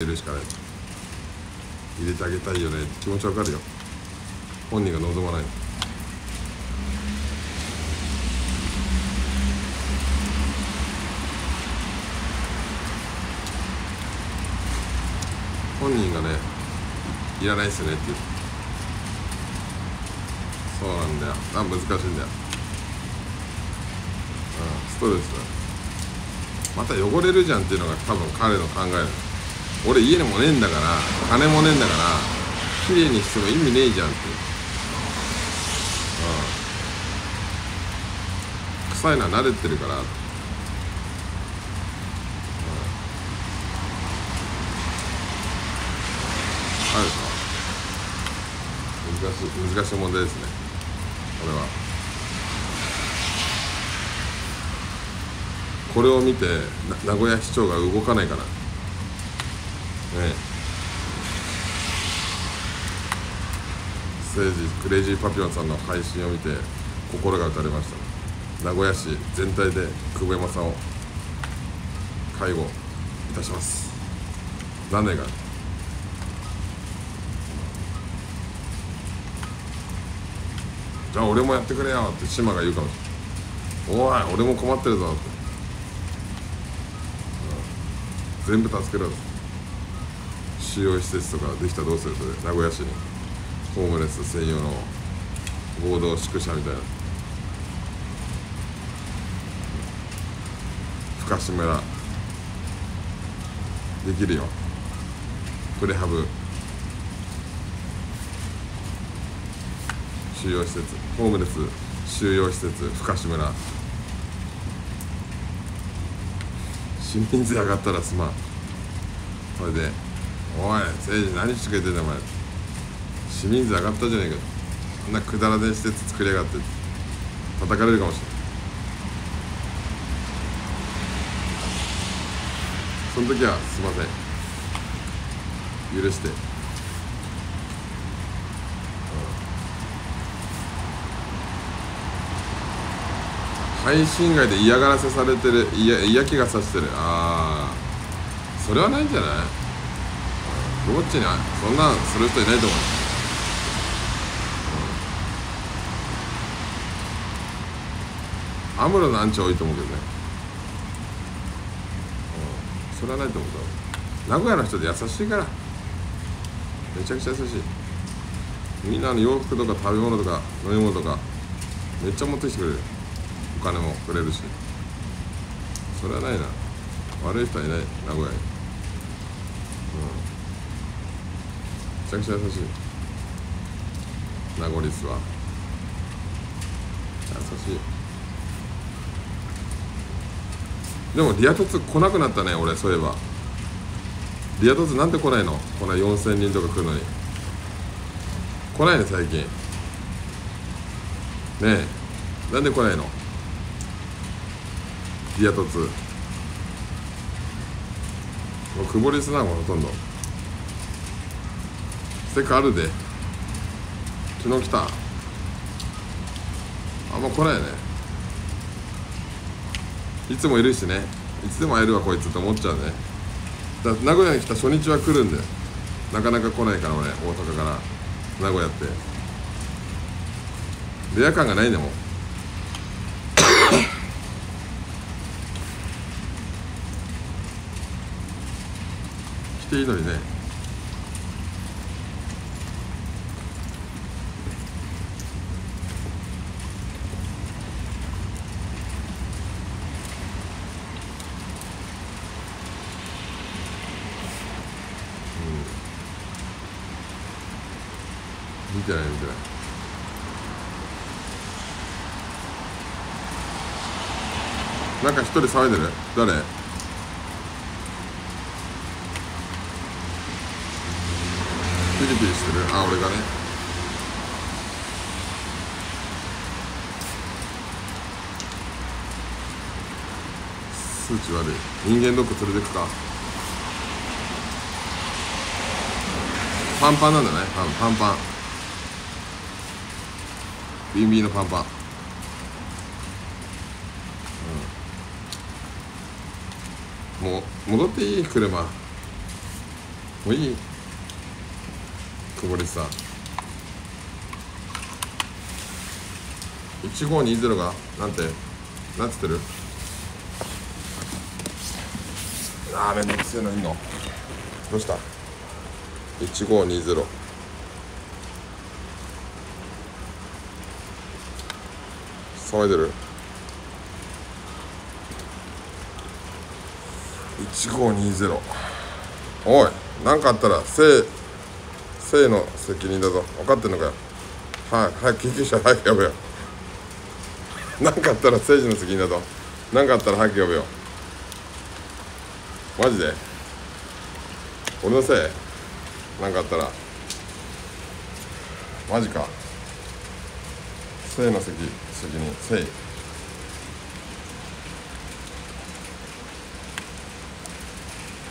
入れるしかない入れてあげたいよねって気持ちわかるよ。本人が望まない。の本人がねいらないっすねって言う。そうなんだよ。あ難しいんだよ、うん、ストレスだ。また汚れるじゃんっていうのが多分彼の考えだ。俺家にもねえんだから金もねえんだから綺麗にしても意味ねえじゃんって。うん。臭いのは慣れてるから。あるでしょ難しい難しい問題ですね。これは。これを見て名古屋市長が動かないかな。ねえ。政治クレイジーパピオンさんの配信を見て心が打たれました。名古屋市全体で久保山さんを介護いたします。何年かじゃあ俺もやってくれよって島が言うかもしれないおい俺も困ってるぞって、全部助けろ収容施設とかできたらどうする？それ名古屋市に。ホームレス専用の合同宿舎みたいな。深志村できるよ。プレハブ。収容施設。ホームレス収容施設。深志村市民税上がったらすまん。これで「おい政治何してくれてんだお前」市民税上がったじゃねえかこんなくだらねえ施設作りやがって。叩かれるかもしれない。その時はすいません。許して。配信外で嫌がらせされてる嫌嫌気がさしてる。ああそれはないんじゃない？どっちにそんなんする人いないと思う。アムロのアンチ多いと思うけどね、うん、それはないと思うけど。名古屋の人で優しいから。めちゃくちゃ優しい。みんなの洋服とか食べ物とか飲み物とかめっちゃ持ってきてくれる。お金もくれるし。それはないな。悪い人はいない。名古屋に。うん。ちゃくちゃ優しい。名残リスは優しい。でもリア凸来なくなったね俺そういえば。リア凸なんで来ないの？こんな4000人とか来るのに。来ないね最近。ねえ。なんで来ないの？リア凸もう曇りすなもんほとんど。せっかあるで。昨日来た。あんま来ないね。いつもいるしね。いつでも会えるわこいつって思っちゃうね。だ名古屋に来た初日は来るんだよなかなか来ないから俺大阪から。名古屋って。レア感がないんだもん 来ていいのにね見てない見てないなんか一人騒いでる。誰？ピリピリしてる。あ俺がね。数値悪い。人間ドック連れてくか。パンパンなんだね。パンパンパン。ビンビンのパンパンうんもう戻っていい車。もういい。くぼりさ1520がなんてなんつってる？あーめんどくせえのいんのどうした？1520騒いでる？1520おい何かあったらせいせいの責任だぞ。分かってんのかよ。はい早く救急車早く呼べよ。何かあったら政治の責任だぞ。何かあったら早く呼べよ。マジで？俺のせい？何かあったら。マジか。せいの責責任せい。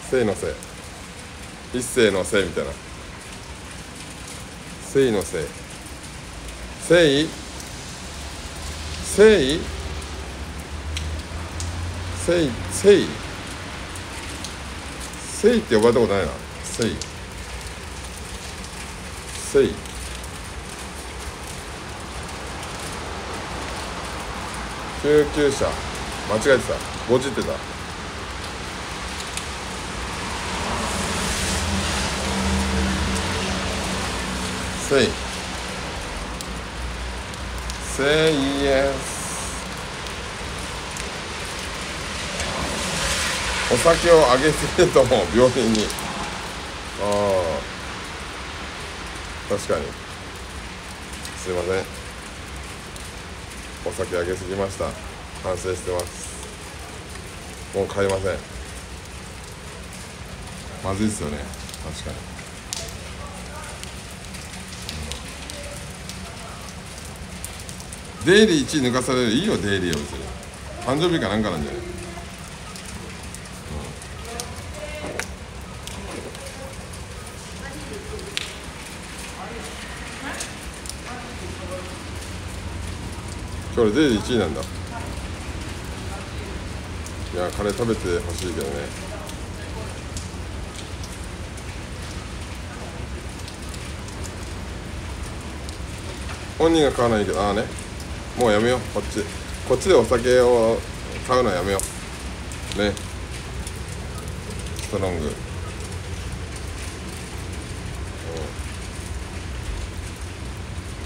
せいのせい。一世のせいみたいな。せいのせい。せい？せい？せい？せい？せいって呼ばれたことないな。せい。せい。救急車。間違えてた。ごじってた。せい。Say yes お酒をあげすぎると思う病院に。ああ確かに。すいません。お酒あげすぎました。反省してます。もう買いません。まずいですよね。確かに。デイリー1位抜かされる。いいよデイリーは別に。誕生日かなんかなんじゃない、うん。今日デイリー1位なんだ。いやカレー食べてほしいけどね。本人が買わないけどああね。もうやめよう。こっち。こっちでお酒を買うのはやめよう。ね。ストロング、うん、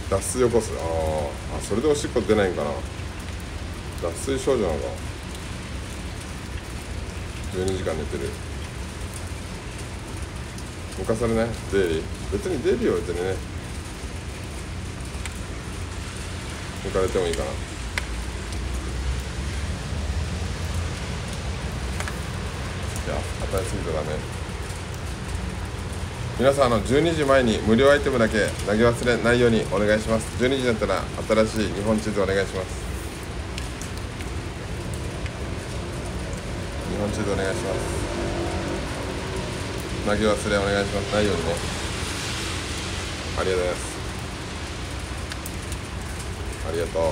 脱水起こす。ああそれでおしっこ出ないんかな。脱水症状なのか。12時間寝てる。抜かされない？デイリー？別にデイリーは別にね。抜かれてもいいかな。いや与えすぎたダメ。皆さんあの12時前に無料アイテムだけ投げ忘れないようにお願いします。12時になったら新しい日本地図お願いします。日本地図お願いします。投げ忘れお願いします。ないようにね。ありがとうございます。ありがとう、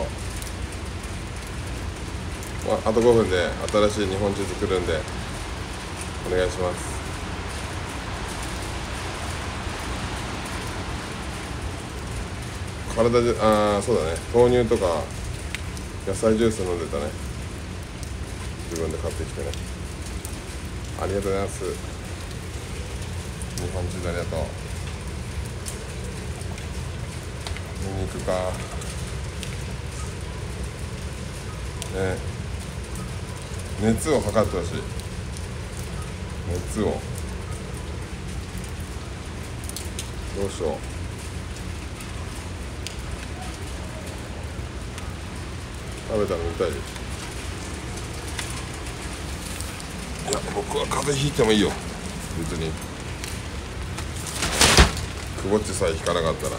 まあ、あと5分で新しい日本地図来るんでお願いします。体でああそうだね。豆乳とか野菜ジュース飲んでたね。自分で買ってきてね。ありがとうございます。日本地図ありがとう。見に行くか。ね。熱を測ってほしい。熱を。どうしよう。食べたら見たいです。いや僕は風邪ひいてもいいよ。別に。くぼっちさえ引かなかったら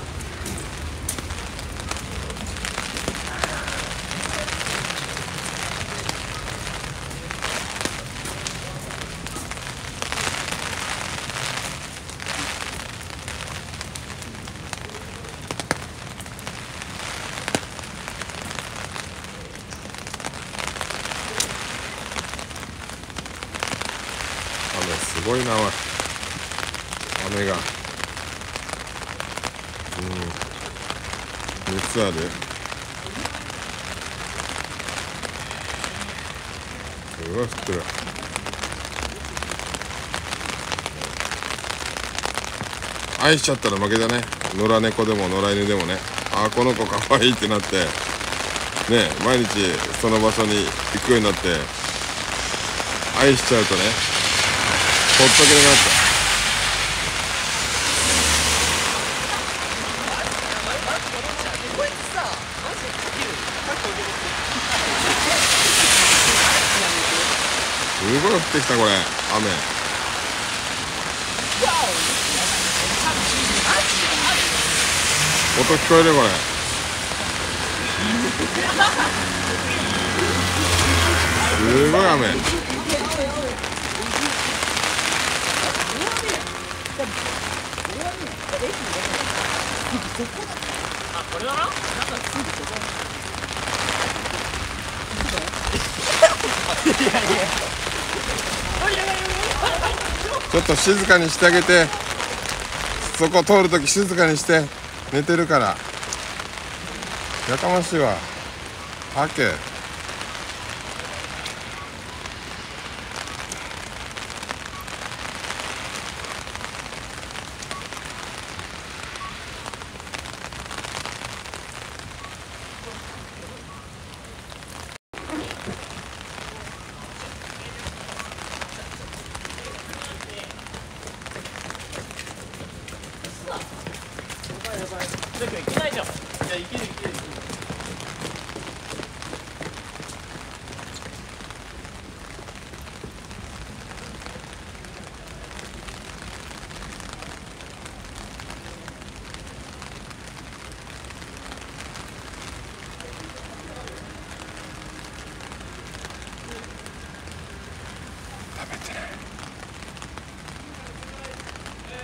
雨すごいな。おい雨が。うん。熱ある。すごい降ってる愛しちゃったら負けだね。野良猫でも野良犬でもね。ああこの子かわいいってなって。ね毎日その場所に行くようになって。愛しちゃうとね。ほっとけなくなっちゃうすごい降ってきたこれ。雨。音聞こえるこれ。すごい雨。ちょっと静かにしてあげて。そこ通るとき静かにして。寝てるから。やかましいわ。はけどいけないじゃんいやいけるいけるいける食べてない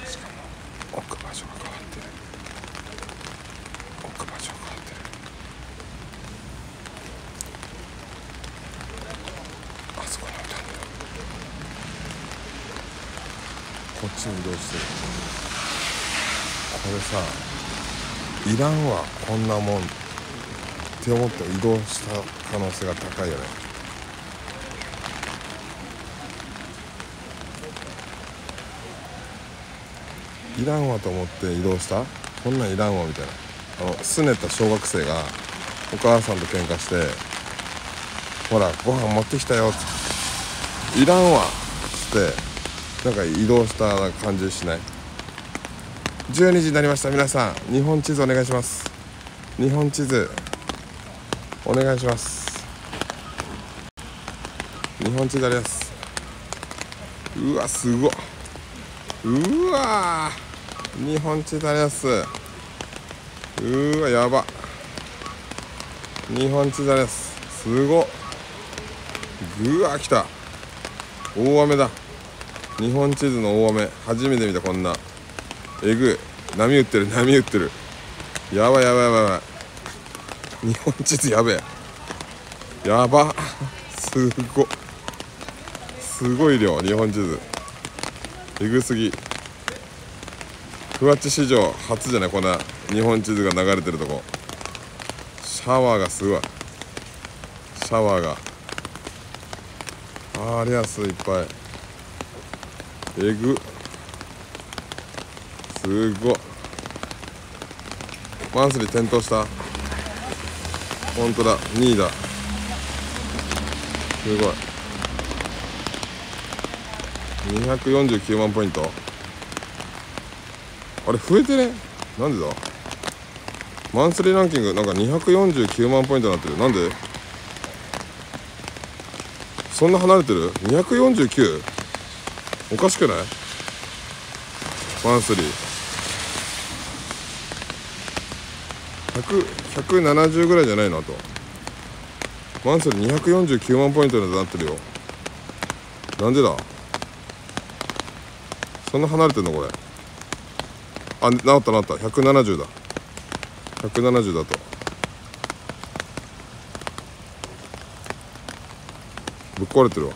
しかも置く場所が変わってる置く場所が変わってるあそこに置いたんだよこっちに移動してるこれさいらんわこんなもんって思って移動した可能性が高いよね。いらんわと思って移動した？こんなんいらんわみたいな。あのすねた小学生がお母さんと喧嘩して「ほらご飯持ってきたよ」って「いらんわ」っつってなんか移動した感じしない？12時になりました。皆さん日本地図お願いします。日本地図お願いします。日本地図あります。うわすごっうわー日本地図あります。うわやば。日本地図あります。すごっぐわ来た。大雨だ。日本地図の大雨初めて見たこんな。えぐい。波打ってる波打ってる。やばいやばいやばいやばい。日本地図やべえ。やば。すごすごい量日本地図。えぐすぎ。ふわっち史上初じゃないこんな日本地図が流れてるとこ。シャワーがすごい。シャワーが。あーありますいっぱい。えぐすごっ。マンスリー転倒した。本当だ。2位だ。すごい。249万ポイント。あれ増えてね？なんでだ？マンスリーランキングなんか249万ポイントになってる。なんで？そんな離れてる？249? おかしくない？マンスリー。100 170ぐらいじゃないのあと。マンスリー249万ポイントになってるよ。なんでだ？そんな離れてんのこれ。あなったなった。170だ。170だと。ぶっ壊れてるわ。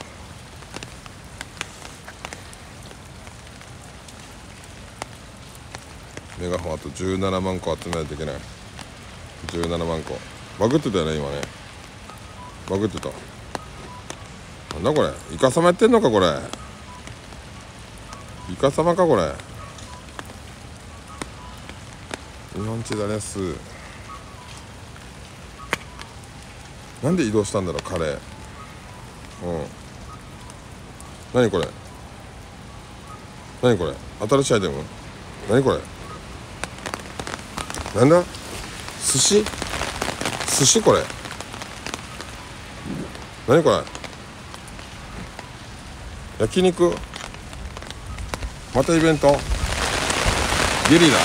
メガホンあと17万個集めないといけない。17万個。バグってたよね今ね。バグってた。なんだこれ？イカサマやってんのかこれ？イカサマかこれ？日本地だねすなんで移動したんだろうカレー。うん。何これ？何これ？新しいアイテム？何これ？なんだ？寿司？寿司？これ。何これ？焼肉？またイベント？ゲリラ。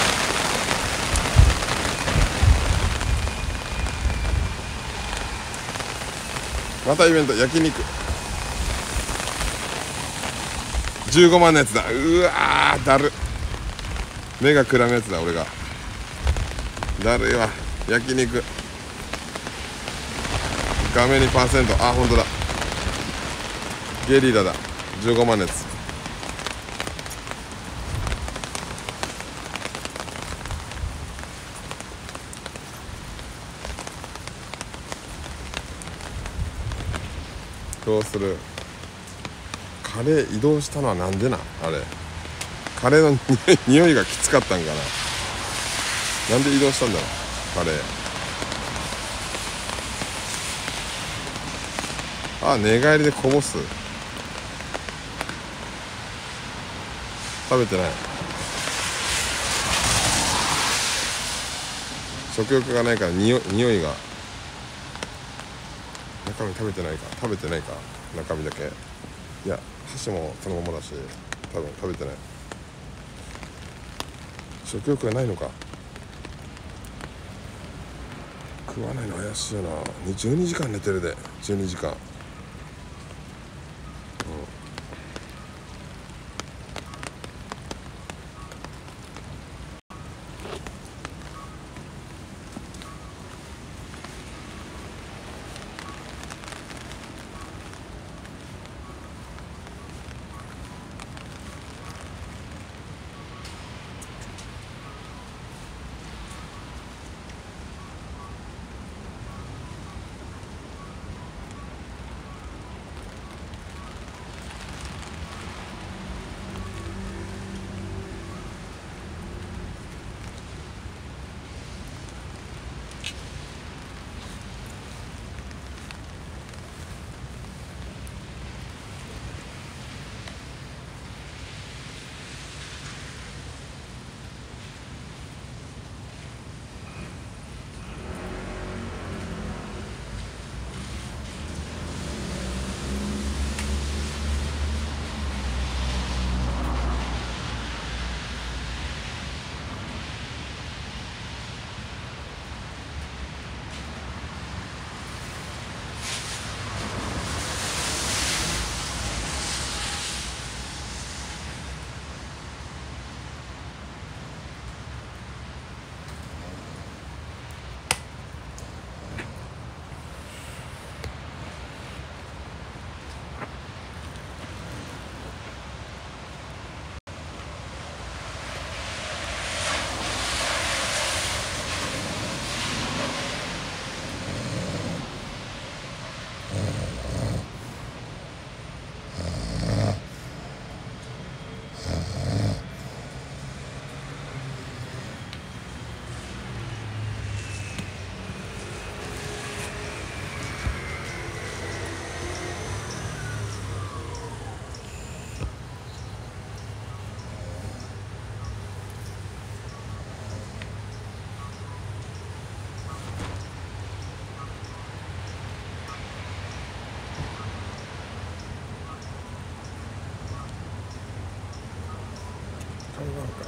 またイベント焼肉。15万のやつだ。うわーだる。目がくらむやつだ俺が。だるいわ。焼肉。画面にパーセント。あ本当だ。ゲリラだ。15万のやつ。どうする？カレー移動したのはなんでなあれ。カレーの 匂いがきつかったんかな。なんで移動したんだろう？カレーあ寝返りでこぼす。食べてない。食欲がないから匂い匂いが。中身食べてないか。食べてないか。中身だけ。いや箸もそのままだし多分食べてない。食欲がないのか。食わないの怪しいよな12時間寝てるで。12時間。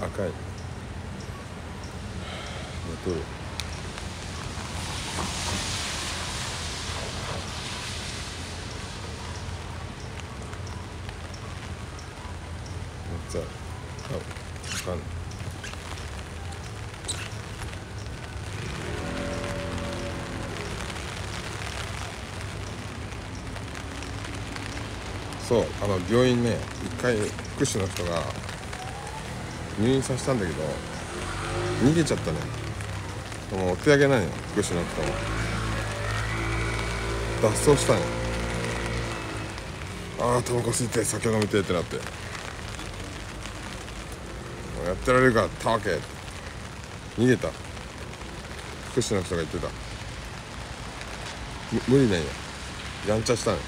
赤い。寝とる。めっちゃああかんそうあの病院ね一回福祉の人が入院させたんだけど逃げちゃったね。もうお手上げないよ福祉の人も脱走したんよ。ああタバコ吸いて酒飲みてってなって。もうやってられるかたわけ。逃げた。福祉の人が言ってた。無理なんよ。やんちゃしたんよ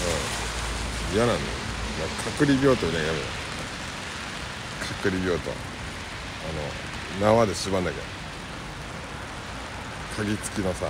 うん嫌なんだよ隔離病棟みたいなのやめよ隔離病棟。あの縄で縛んなきゃ。鍵付きのさ。